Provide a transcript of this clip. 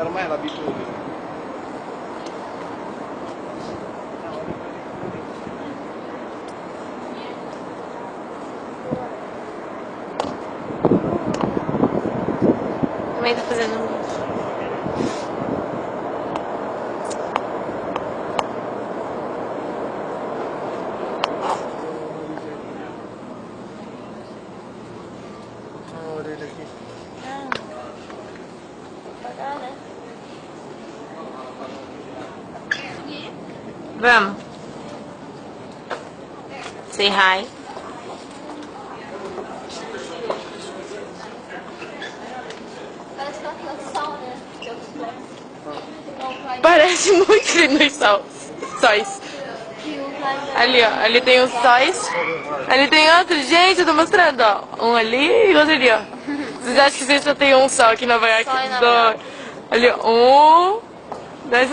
ormai è l'abitudine. Também tá fazendo Vamos. Say hi. Parece né? Muito sol. sóis. Ali, ó. Ali tem os sóis. Ali tem outro. Gente, eu tô mostrando, ó. Um ali e outro ali, ó. Vocês acham que vocês só tem um só aqui em Nova York? Só em Nova Dois. York. Ali, ó. Um. Dois.